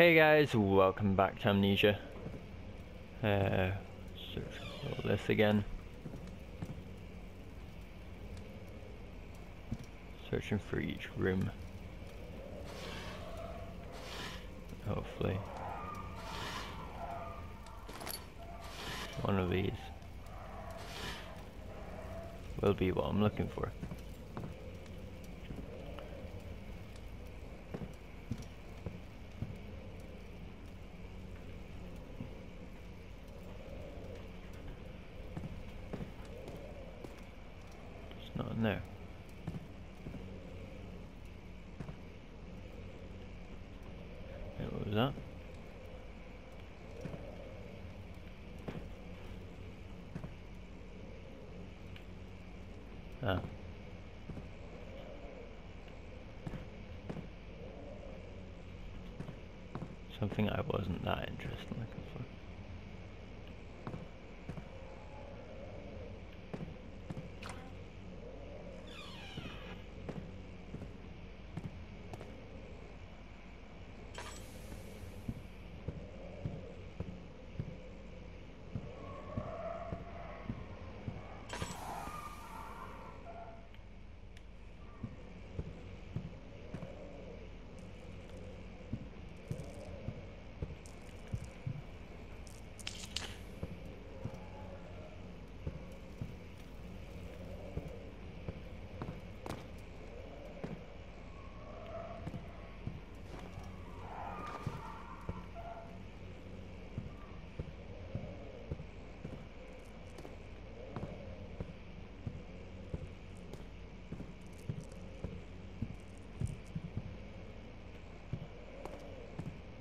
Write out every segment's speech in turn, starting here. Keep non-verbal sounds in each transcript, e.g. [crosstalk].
Hey guys, welcome back to Amnesia. Uh, all this again. Searching for each room. Hopefully. One of these will be what I'm looking for. There. What was that? Ah. Something I wasn't that interested in looking for.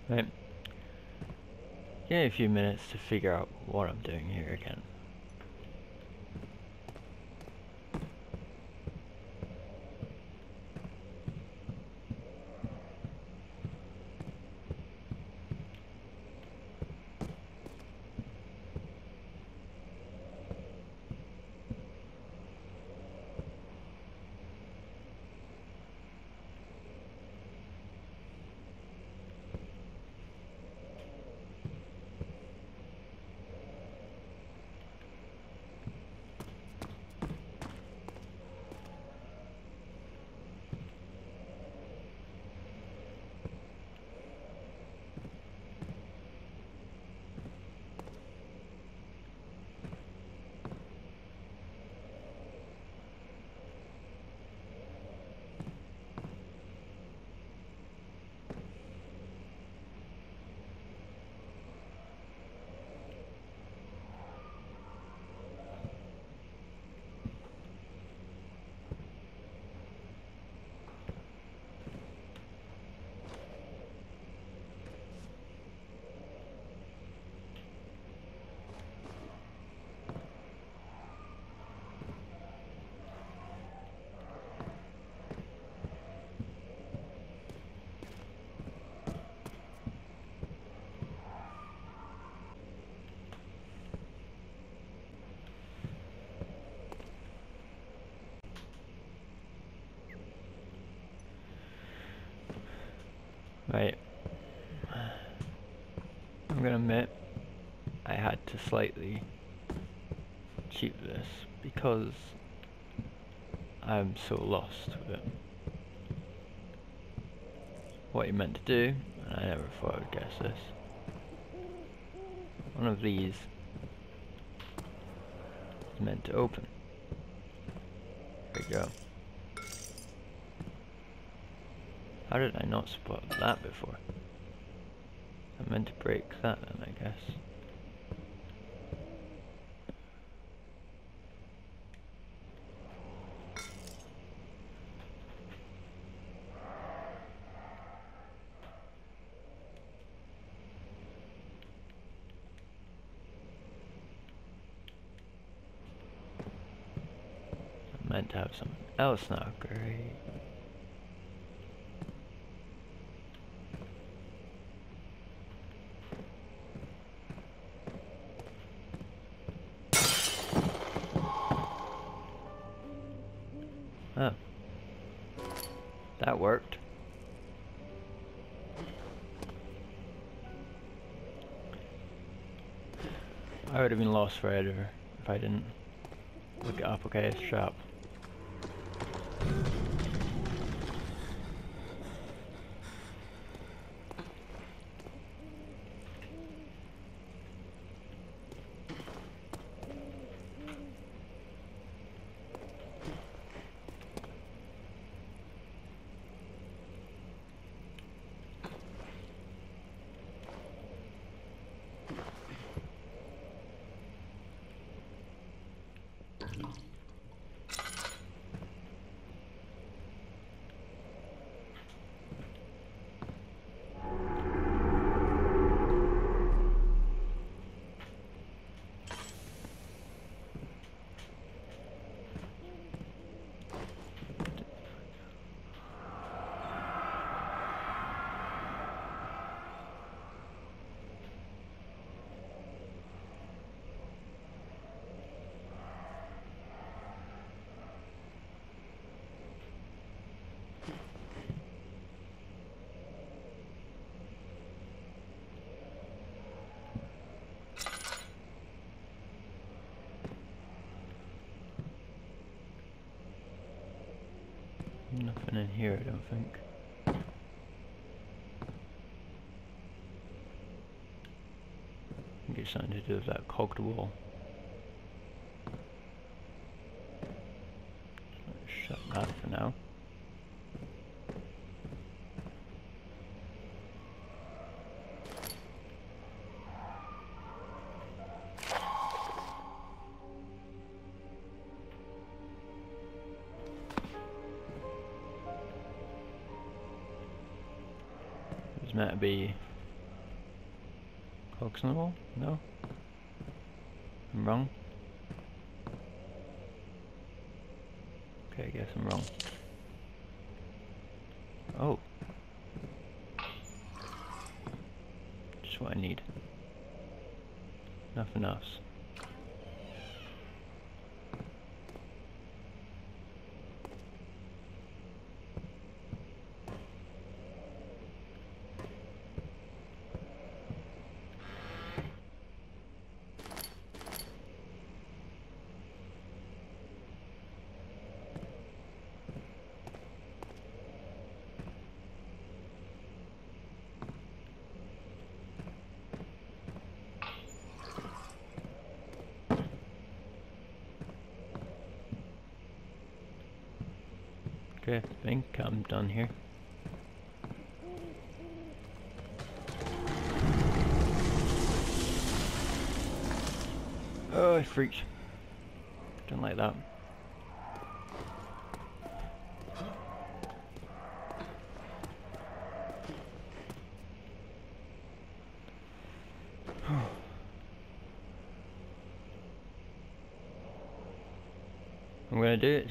Right. Give me a few minutes to figure out what I'm doing here again. Right. I'm gonna admit I had to slightly cheat this because I'm so lost with it. What he meant to do, and I never thought I would guess this. One of these is meant to open. There we go. How did I not spot that before? I meant to break that then, I guess. I meant to have something else now, great. Been lost forever if I didn't look it up. Okay, it's trap. Nothing in here, I don't think. I think it's something to do with that cogged wall. No? I'm wrong? Okay, I guess I'm wrong. Oh. Just what I need. Nothing else. Okay, I think I'm done here. Oh, I freaked. Don't like that. I'm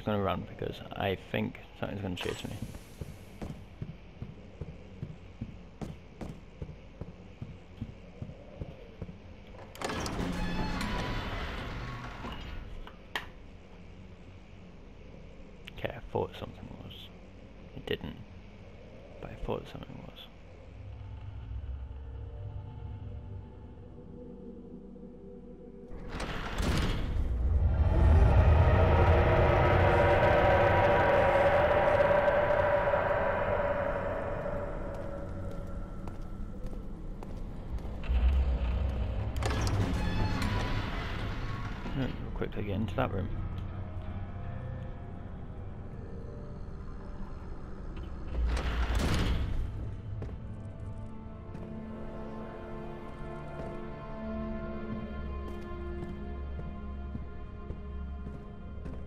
it's gonna run because I think something's gonna chase me. Okay, I thought something was. It didn't. But I thought something into that room.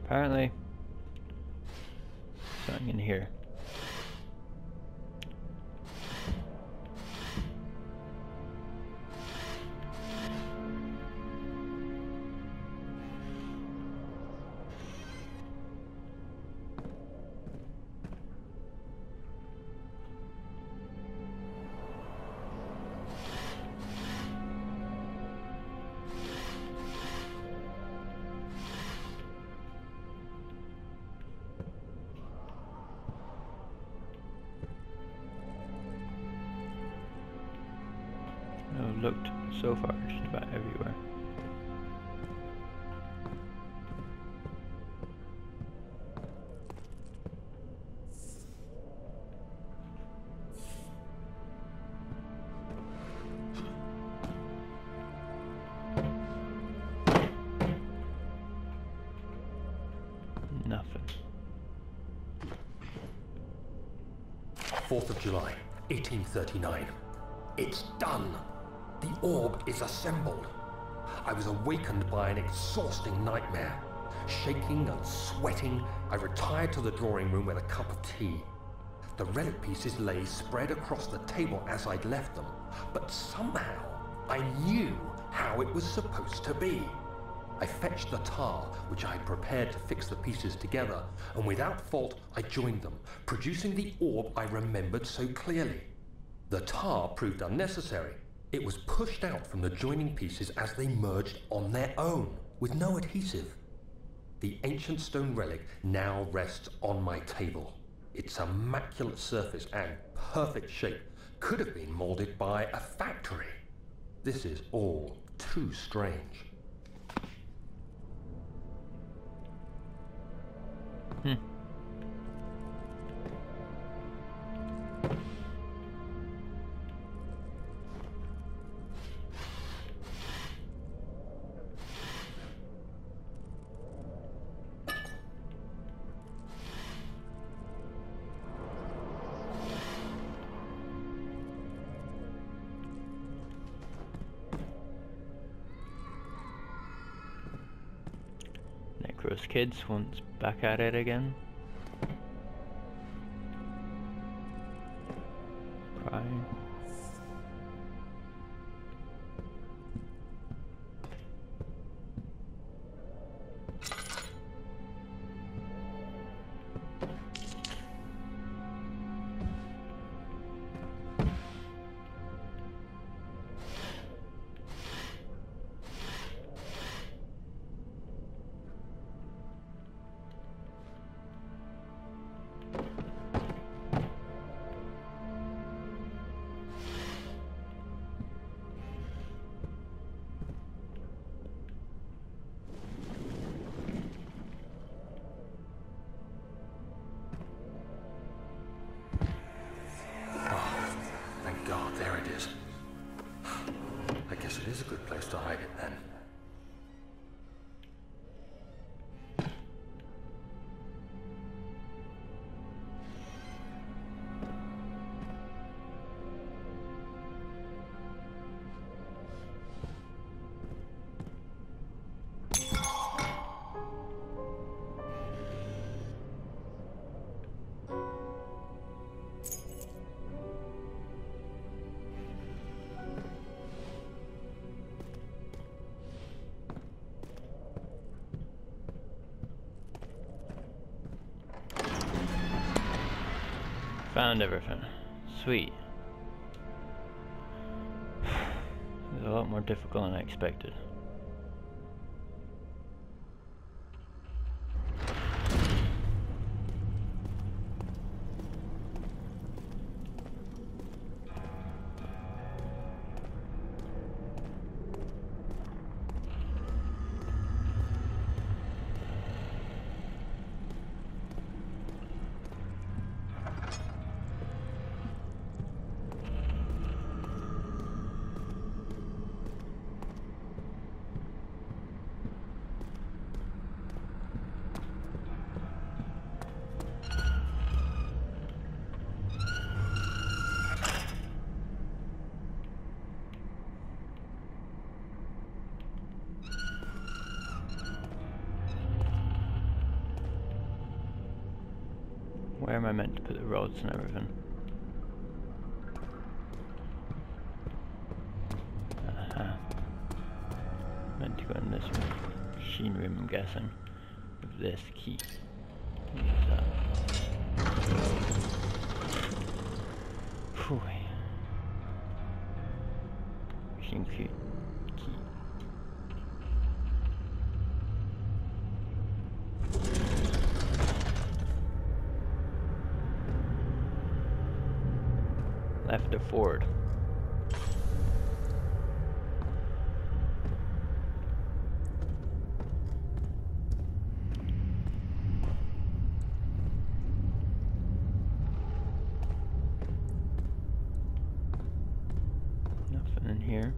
Apparently, so far, just about everywhere. Nothing. 4th of July, 1839. It's done! The orb is assembled. I was awakened by an exhausting nightmare. Shaking and sweating, I retired to the drawing room with a cup of tea. The relic pieces lay spread across the table as I'd left them, but somehow I knew how it was supposed to be. I fetched the tar, which I had prepared to fix the pieces together, and without fault I joined them, producing the orb I remembered so clearly. The tar proved unnecessary. It was pushed out from the joining pieces as they merged on their own, with no adhesive. The ancient stone relic now rests on my table. Its immaculate surface and perfect shape could have been molded by a factory. This is all too strange. Hmm. Necros Kids once back at it again. Found everything. Sweet. [sighs] It's a lot more difficult than I expected. Where am I meant to put the rods and everything? Uh-huh. Meant to go in this machine room, I'm guessing. With this key. Machine key. Left or forward? Nothing in here.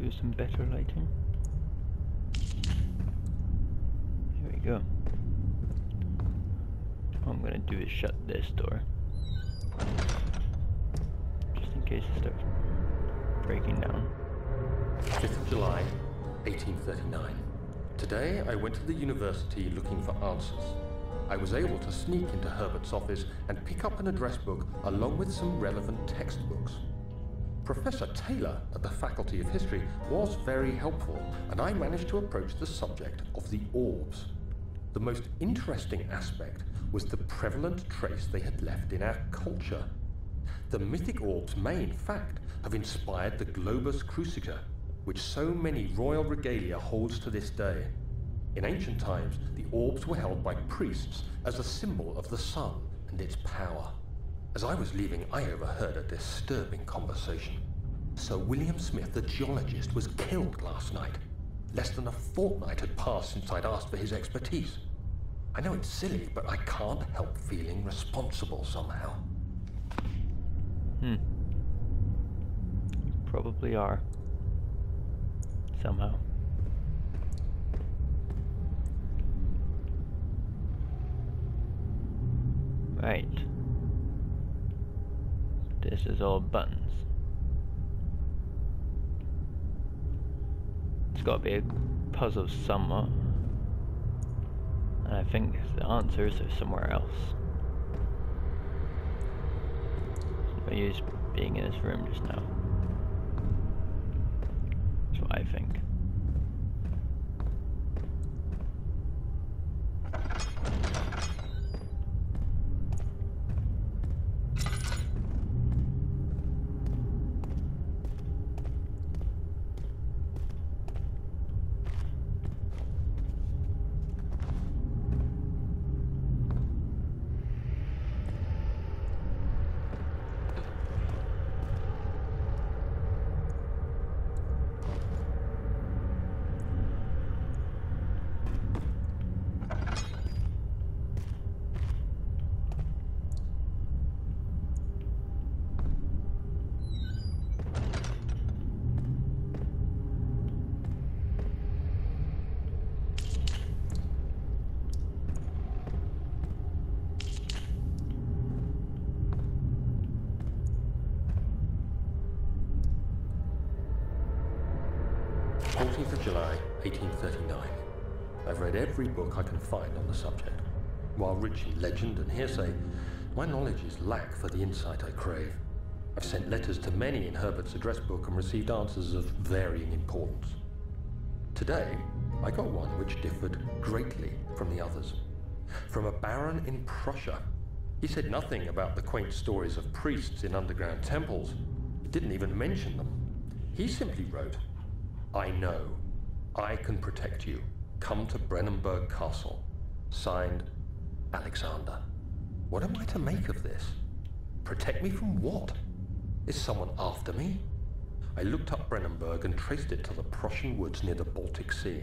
do some better lighting. Here we go. What I'm gonna do is shut this door. Just in case it starts breaking down. 5th of July, 1839. Today I went to the university looking for answers. I was able to sneak into Herbert's office and pick up an address book along with some relevant textbooks. Professor Taylor at the Faculty of History was very helpful, and I managed to approach the subject of the orbs. The most interesting aspect was the prevalent trace they had left in our culture. The mythic orbs may, in fact, have inspired the globus cruciger, which so many royal regalia holds to this day. In ancient times, the orbs were held by priests as a symbol of the sun and its power. As I was leaving, I overheard a disturbing conversation. Sir William Smith, the geologist, was killed last night. Less than a fortnight had passed since I'd asked for his expertise. I know it's silly, but I can't help feeling responsible somehow. Hmm. Probably are. Somehow. Right. This is all buttons. It's got to be a puzzle somewhat. And I think the answers are somewhere else. No use being in this room just now. That's what I think. Fourteenth of July, 1839. I've read every book I can find on the subject. While rich in legend and hearsay, my knowledge is lack for the insight I crave. I've sent letters to many in Herbert's address book and received answers of varying importance. Today, I got one which differed greatly from the others. From a baron in Prussia. He said nothing about the quaint stories of priests in underground temples. He didn't even mention them. He simply wrote, I know. I can protect you. Come to Brennenburg Castle. Signed, Alexander. What am I to make of this? Protect me from what? Is someone after me? I looked up Brennenburg and traced it to the Prussian woods near the Baltic Sea.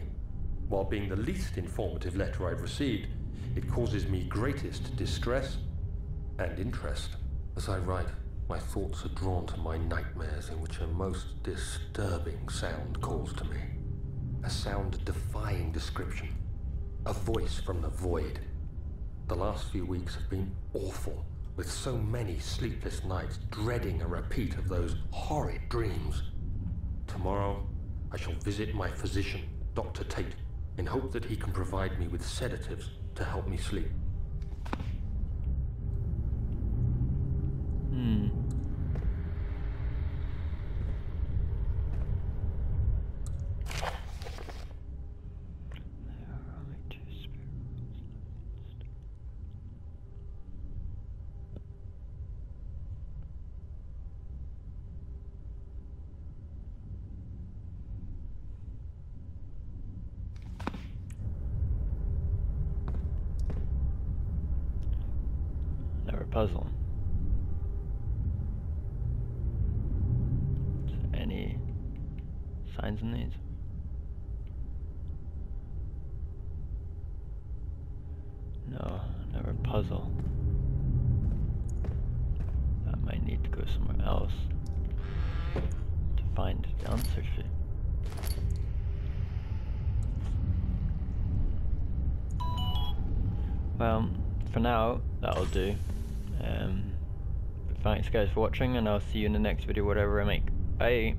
While being the least informative letter I've received, it causes me greatest distress and interest. As I write, my thoughts are drawn to my nightmares in which a most disturbing sound calls to me. A sound defying description. A voice from the void. The last few weeks have been awful, with so many sleepless nights dreading a repeat of those horrid dreams. Tomorrow, I shall visit my physician, Dr. Tate, in hope that he can provide me with sedatives to help me sleep. Hmm. any signs and needs. No, never puzzle. I might need to go somewhere else to find the answer. Well, for now, that'll do. Um, thanks guys for watching and I'll see you in the next video, whatever I make. Bye!